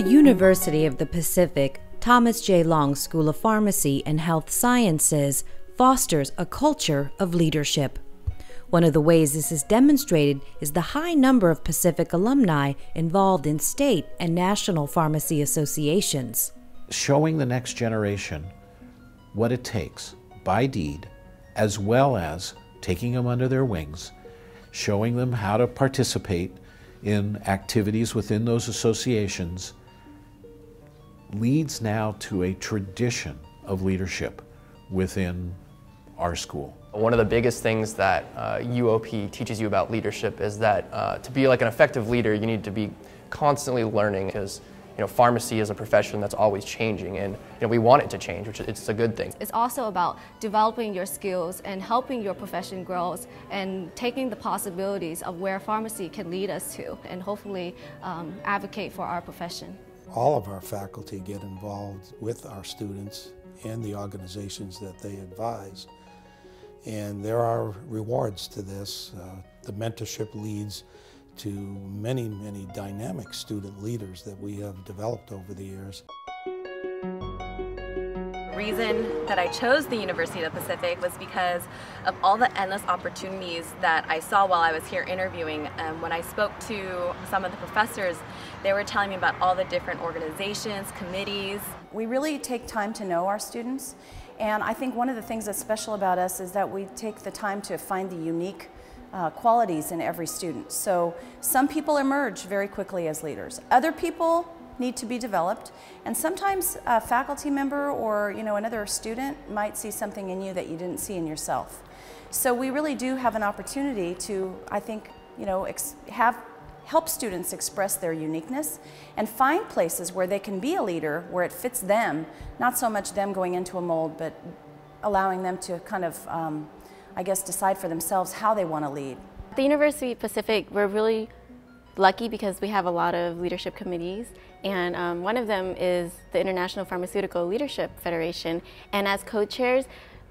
The University of the Pacific Thomas J. Long School of Pharmacy and Health Sciences fosters a culture of leadership. One of the ways this is demonstrated is the high number of Pacific alumni involved in state and national pharmacy associations. Showing the next generation what it takes by deed, as well as taking them under their wings, showing them how to participate in activities within those associations leads now to a tradition of leadership within our school. One of the biggest things that uh, UOP teaches you about leadership is that uh, to be like an effective leader, you need to be constantly learning because you know, pharmacy is a profession that's always changing and you know, we want it to change, which it's a good thing. It's also about developing your skills and helping your profession grow and taking the possibilities of where pharmacy can lead us to and hopefully um, advocate for our profession. All of our faculty get involved with our students and the organizations that they advise. And there are rewards to this. Uh, the mentorship leads to many, many dynamic student leaders that we have developed over the years reason that I chose the University of the Pacific was because of all the endless opportunities that I saw while I was here interviewing. Um, when I spoke to some of the professors, they were telling me about all the different organizations, committees. We really take time to know our students, and I think one of the things that's special about us is that we take the time to find the unique uh, qualities in every student. So some people emerge very quickly as leaders. Other people need to be developed. And sometimes a faculty member or you know another student might see something in you that you didn't see in yourself. So we really do have an opportunity to, I think, you know, have help students express their uniqueness and find places where they can be a leader where it fits them, not so much them going into a mold, but allowing them to kind of, um, I guess, decide for themselves how they want to lead. At the University of Pacific, we're really lucky because we have a lot of leadership committees and um, one of them is the International Pharmaceutical Leadership Federation and as co-chairs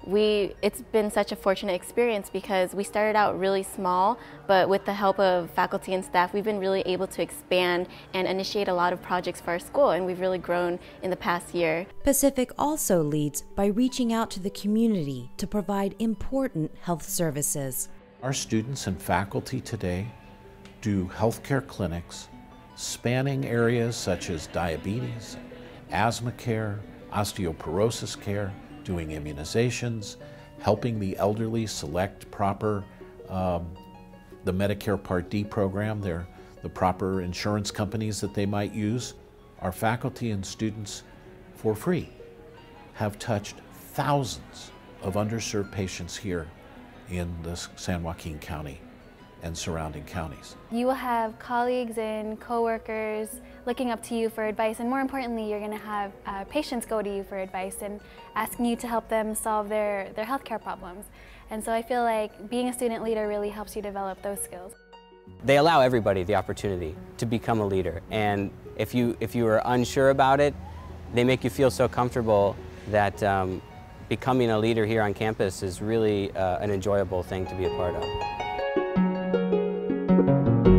we it's been such a fortunate experience because we started out really small but with the help of faculty and staff we've been really able to expand and initiate a lot of projects for our school and we've really grown in the past year. Pacific also leads by reaching out to the community to provide important health services. Our students and faculty today do healthcare clinics spanning areas such as diabetes, asthma care, osteoporosis care, doing immunizations, helping the elderly select proper um, the Medicare Part D program, they're the proper insurance companies that they might use. Our faculty and students, for free, have touched thousands of underserved patients here in the San Joaquin County and surrounding counties. You will have colleagues and coworkers looking up to you for advice and more importantly you're going to have uh, patients go to you for advice and asking you to help them solve their, their healthcare problems. And so I feel like being a student leader really helps you develop those skills. They allow everybody the opportunity to become a leader and if you, if you are unsure about it, they make you feel so comfortable that um, becoming a leader here on campus is really uh, an enjoyable thing to be a part of thank you.